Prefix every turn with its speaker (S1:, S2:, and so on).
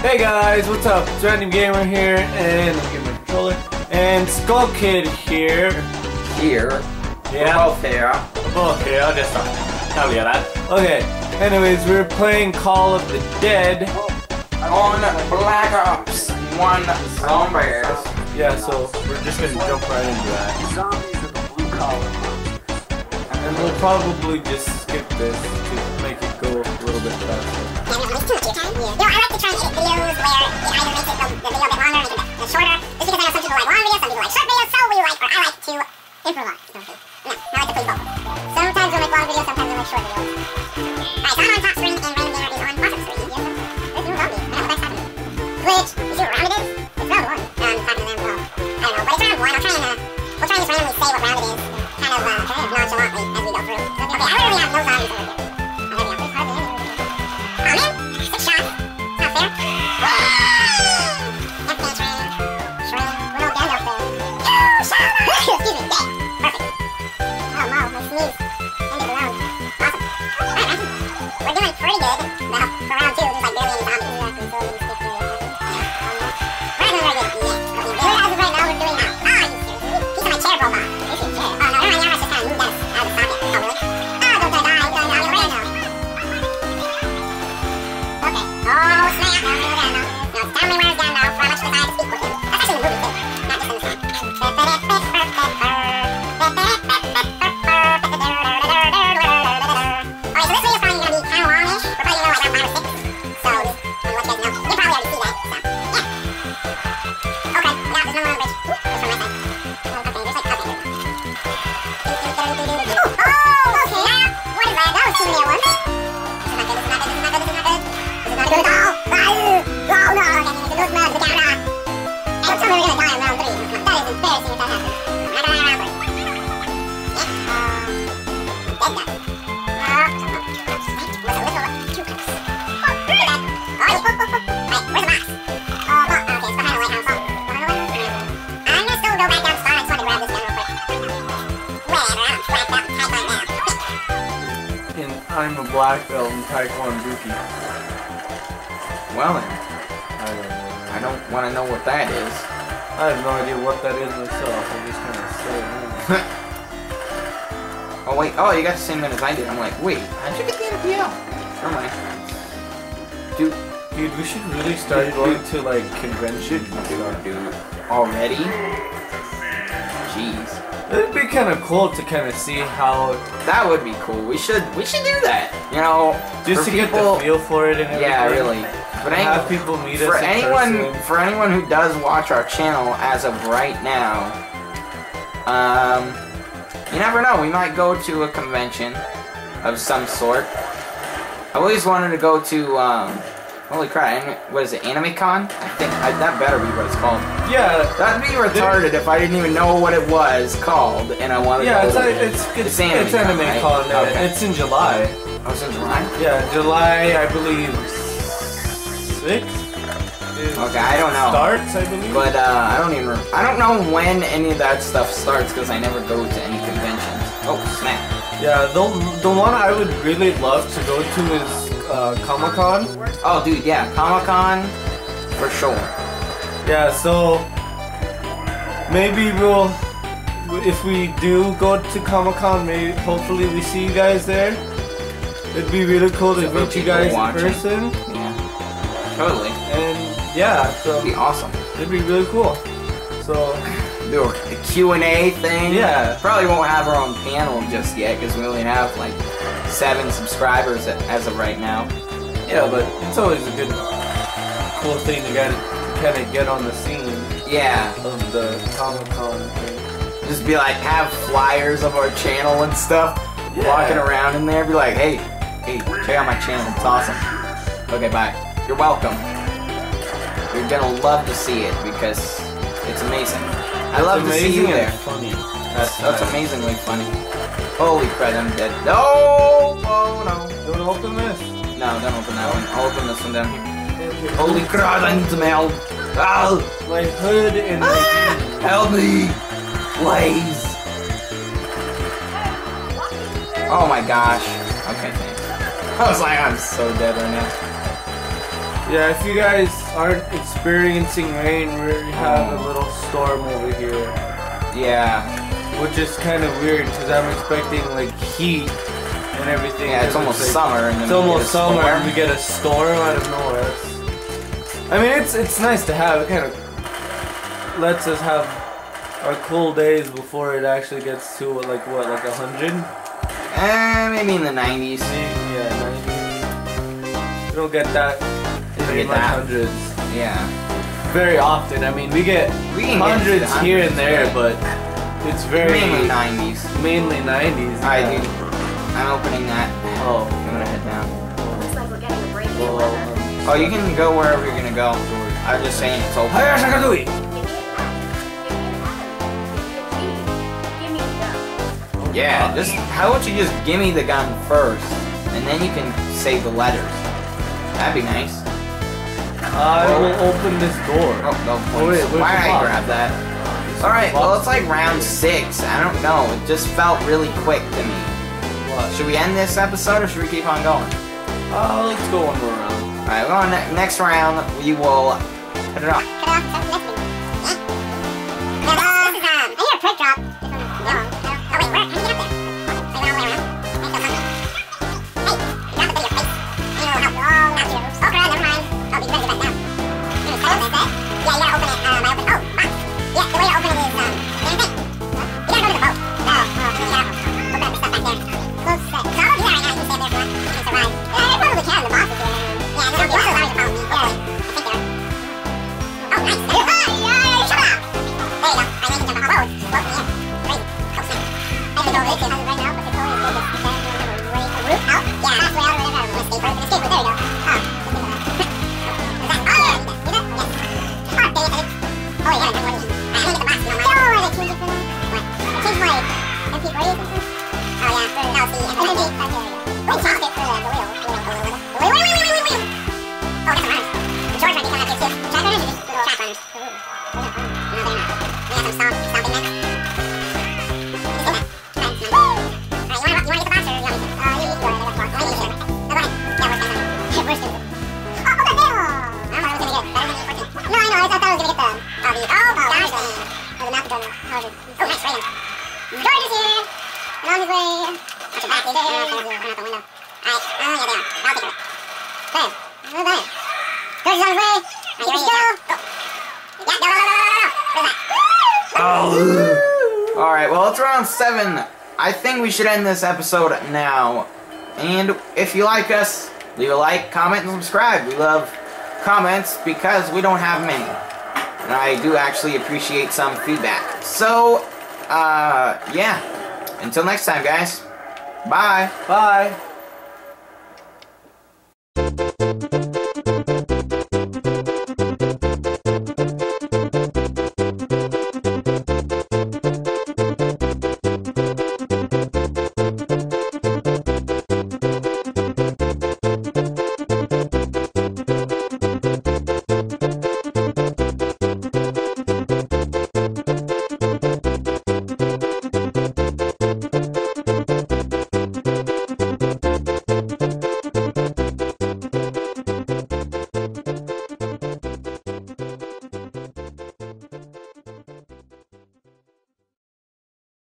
S1: Hey guys, what's up? It's Random Gamer here, and I'm getting my controller. And Skull Kid here.
S2: Here.
S1: Yeah.
S2: Both here.
S1: Okay, I'll just tell you that. Okay. Anyways, we're playing Call of the Dead.
S2: Oh, On Black Ops 1 Zombies.
S1: Yeah, so we're just gonna jump right into that.
S3: Zombies are the blue collar
S1: And we'll probably just skip this to make it go a little bit faster.
S4: No, I like to try and edit videos where it either makes it the, the video a bit longer, make it a bit shorter. Just because I know some people like long videos, some people like short videos, so we like, or I like to improvise. No, no, I like to please both. Sometimes we'll make long videos, sometimes we'll make short videos. Alright, so I'm on top screen and Random Gamer is on bottom screen. Yes, there's no zombie. I know that's happening. Glitch, you see what round it is? It's round one. Um, talking to them, well, I don't know, but it's round one. I'll try and, uh, we'll try and just randomly say what round it is, kind of, uh, nonchalantly as we go through. Okay, I literally have no zombies over here. Well, for round two, I'm
S1: a black belt in Taekwondo.
S2: Well then,
S1: I don't know.
S2: I don't want to know what that is.
S1: I have no idea what that is myself. I just kind of say.
S2: Oh wait, oh you got the same gun as I did. I'm like, wait, how'd you get the MPL? Never mind.
S1: Dude, dude, we should really start going to like conventions.
S2: Dude, dude, already? Jeez.
S1: It'd be kind of cool to kind of see how,
S2: That would be cool. We should we should do that. You know,
S1: just
S2: for
S1: to get the feel for it and everything.
S2: Yeah, really. But any,
S1: have people meet
S2: for
S1: us in
S2: anyone
S1: person.
S2: for anyone who does watch our channel as of right now, um, you never know. We might go to a convention of some sort. I always wanted to go to um, holy crap! anime- What is it? AnimeCon? I think I, that better be what it's called.
S1: Yeah,
S2: That'd be retarded if I didn't even know what it was called and I wanted
S1: yeah,
S2: to
S1: it's
S2: go
S1: a, it's it's
S2: It's anime
S1: it's anime
S2: con, right?
S1: con.
S2: Okay.
S1: It's in July.
S2: Oh, it's in July?
S1: Yeah, July, I believe sixth.
S2: Okay, I don't know.
S1: Starts, I believe.
S2: But uh, I don't even. I don't know when any of that stuff starts because I never go to any conventions. Oh snap!
S1: yeah, the the one I would really love to go to is uh, Comic Con.
S2: Oh dude, yeah, Comic Con for sure.
S1: Yeah, so maybe we'll if we do go to Comic Con, maybe hopefully we see you guys there. It'd be really cool to meet you guys in person,
S2: Yeah, totally.
S1: and yeah, so
S2: it'd be awesome.
S1: it'd be really cool. So
S2: Do a Q and A thing.
S1: Yeah.
S2: Probably won't have our own panel just yet because we only have like seven subscribers as of right now.
S1: yeah, but it's always a good, cool thing to get kind of get on the scene
S2: Yeah.
S1: of the Comic Con thing.
S2: Just be like, have flyers of our channel and stuff.
S1: Yeah.
S2: Walking around in there, be like, hey, hey, check out my channel. It's awesome. Okay, bye. You're welcome. You're gonna love to see it because it's amazing. I love to see you there.
S1: Funny.
S2: That's, that's amazingly funny. Holy crap, I'm dead. No! Oh no.
S1: Don't open this.
S2: No, don't open that one. I'll open this one down here. Holy crap, I need some help. Oh,
S1: My hood and my ah!
S2: help me. Please. Oh my gosh. Okay, thanks. I was like, I'm so dead right now.
S1: Yeah, if you guys aren't experiencing rain, we have a little storm over here.
S2: Yeah.
S1: Which is kind of weird because I'm expecting like heat and everything.
S2: Yeah, it's almost
S1: like-
S2: summer and then
S1: It's almost summer
S2: storm.
S1: and we get a storm out of nowhere. I mean, it's it's nice to have. It kind of lets us have our cool days before it actually gets to like what, like a hundred?
S2: Eh, maybe in the 90s.
S1: Yeah, ninety. We don't get that very
S2: get that.
S1: hundreds
S2: Yeah.
S1: very often. I mean, we get
S2: We can get to
S1: hundreds here and there,
S2: yeah.
S1: but it's very
S2: Mainly 90s.
S1: mainly nineties.
S2: Alright, dude. I'm opening that.
S1: Oh,
S2: I'm gonna head down.
S4: Looks like we're getting a break
S1: well,
S2: Oh, you can go wherever you're gonna go. I'm just saying it's open.
S1: Hiya, Shakadui!
S4: Give me the
S2: Yeah, just how about you just give me the gun first, and then you can say the letters. That'd be nice.
S1: I will open this door.
S2: Oh, no
S1: Oh,
S2: points.
S1: wait,
S2: Why did I grab that? Alright, well it's like round six. I don't know. It just felt really quick to me.
S1: What?
S2: Should we end this episode or should we keep on going?
S1: Uh, let's go one more round.
S2: Alright, we're on ne- next round. We will put it up.
S4: Cut off Oh. Oh, oh, nice, right in. George is here! And on his way. Watch your back, do it. The window. Alright, oh, yeah, they are. I'll take it. Go ahead. Oh, go ahead. George is on his way. Oh. That?
S1: Oh.
S2: Alright, well, it's round seven. I think we should end this episode now. And if you like us, leave a like, comment, and subscribe. We love comments because we don't have many. And I do actually appreciate some feedback. So, uh, yeah. Until next time, guys. Bye.
S1: Bye.